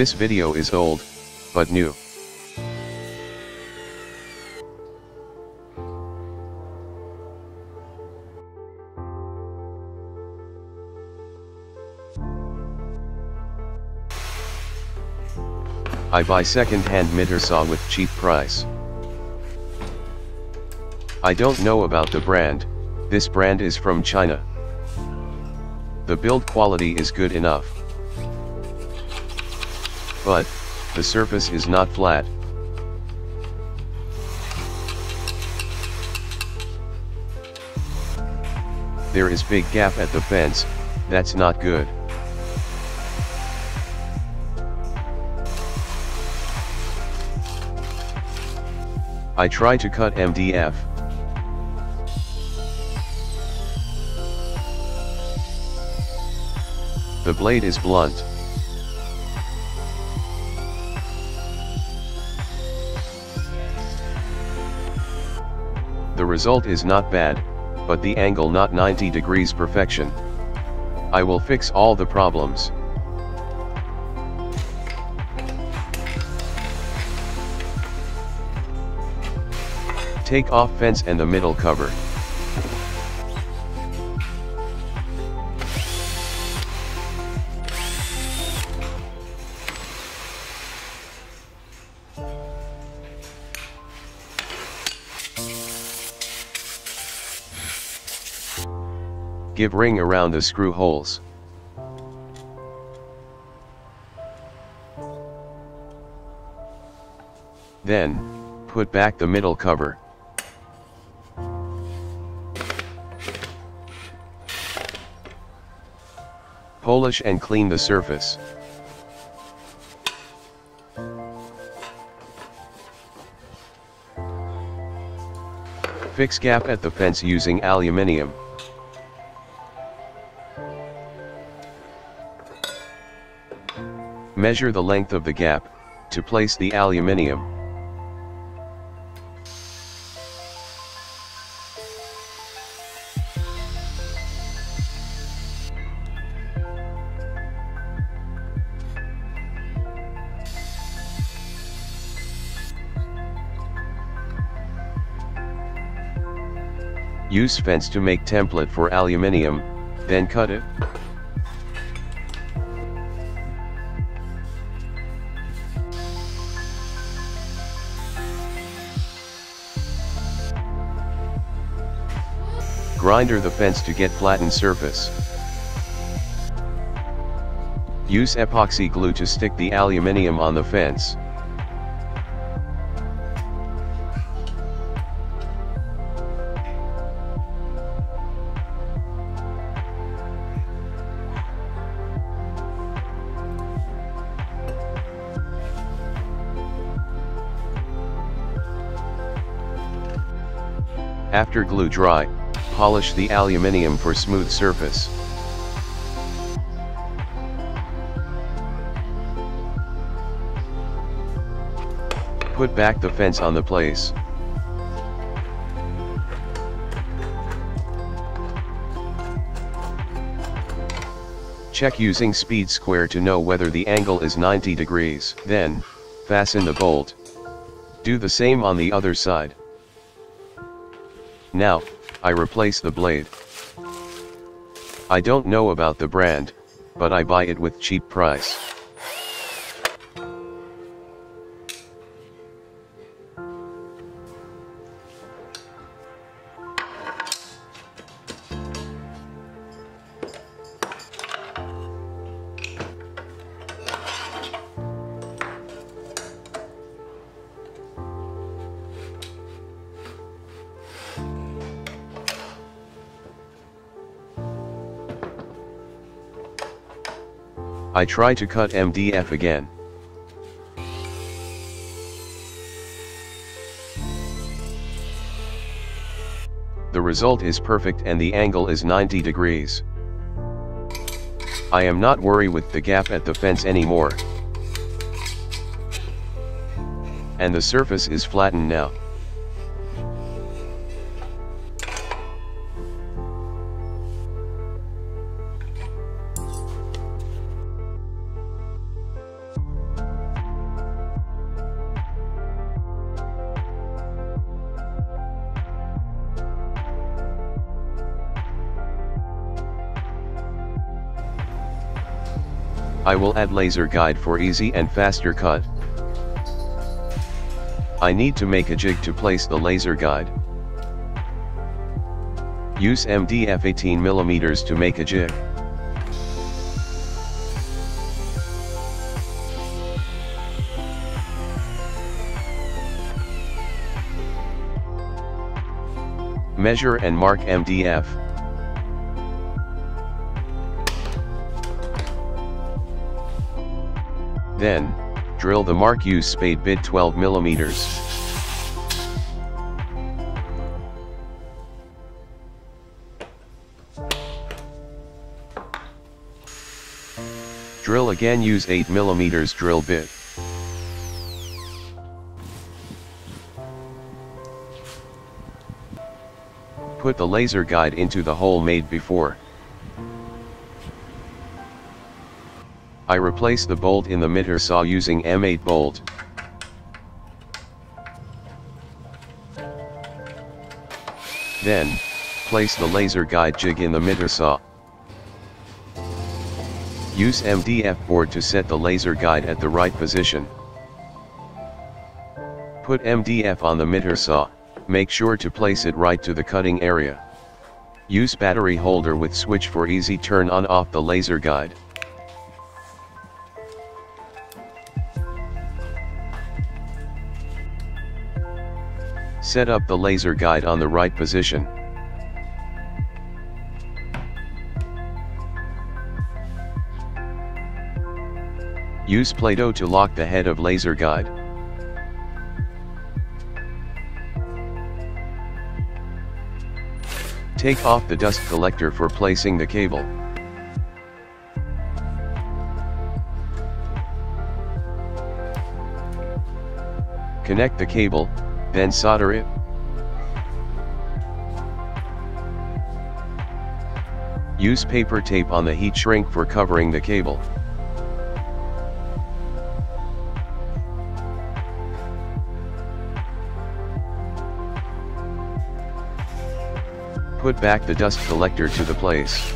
This video is old, but new. I buy second-hand miter saw with cheap price. I don't know about the brand, this brand is from China. The build quality is good enough. But, the surface is not flat. There is big gap at the fence, that's not good. I try to cut MDF. The blade is blunt. The result is not bad, but the angle not 90 degrees perfection. I will fix all the problems. Take off fence and the middle cover. Give ring around the screw holes. Then, put back the middle cover. Polish and clean the surface. Fix gap at the fence using aluminium. Measure the length of the gap, to place the aluminium. Use fence to make template for aluminium, then cut it. Grinder the fence to get flattened surface. Use epoxy glue to stick the aluminium on the fence. After glue dry, polish the aluminium for smooth surface. Put back the fence on the place. Check using speed square to know whether the angle is 90 degrees. Then, fasten the bolt. Do the same on the other side. Now, I replace the blade. I don't know about the brand, but I buy it with cheap price. I try to cut MDF again. The result is perfect and the angle is 90 degrees. I am not worried with the gap at the fence anymore. And the surface is flattened now. I will add laser guide for easy and faster cut. I need to make a jig to place the laser guide. Use MDF 18mm to make a jig. Measure and mark MDF. Then, drill the mark use spade bit 12 millimeters. Drill again use 8 millimeters drill bit. Put the laser guide into the hole made before. I replace the bolt in the miter saw using M8 bolt. Then, place the laser guide jig in the miter saw. Use MDF board to set the laser guide at the right position. Put MDF on the miter saw, make sure to place it right to the cutting area. Use battery holder with switch for easy turn on off the laser guide. Set up the laser guide on the right position. Use Play-Doh to lock the head of laser guide. Take off the dust collector for placing the cable. Connect the cable, then solder it. Use paper tape on the heat shrink for covering the cable. Put back the dust collector to the place.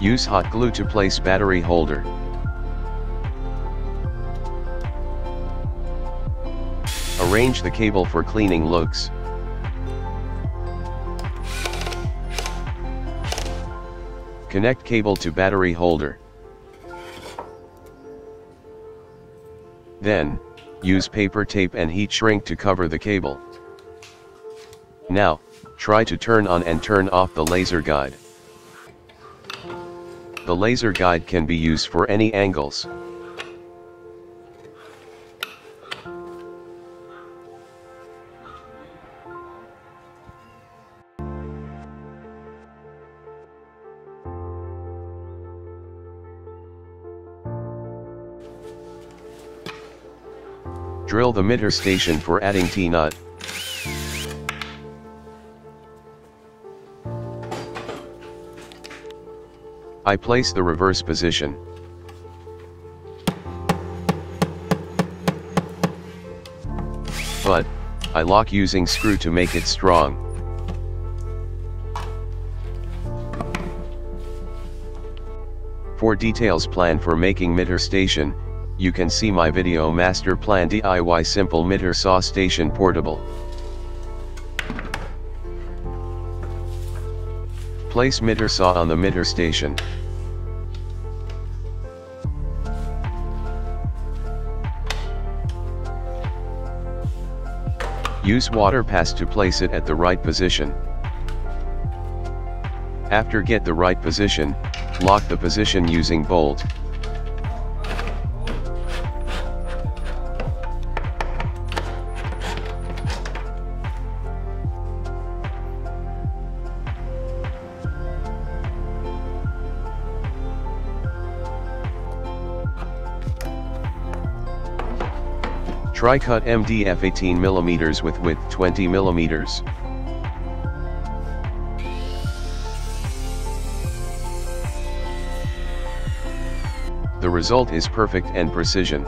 Use hot glue to place battery holder. Arrange the cable for cleaning looks. Connect cable to battery holder. Then, use paper tape and heat shrink to cover the cable. Now, try to turn on and turn off the laser guide. The laser guide can be used for any angles. Drill the miter station for adding T-nut. I place the reverse position. But, I lock using screw to make it strong. For details plan for making miter station, you can see my video master plan DIY simple miter saw station portable. Place miter saw on the miter station. Use water pass to place it at the right position. After get the right position, lock the position using bolt. Try cut MDF 18mm with width 20mm. The result is perfect and precision.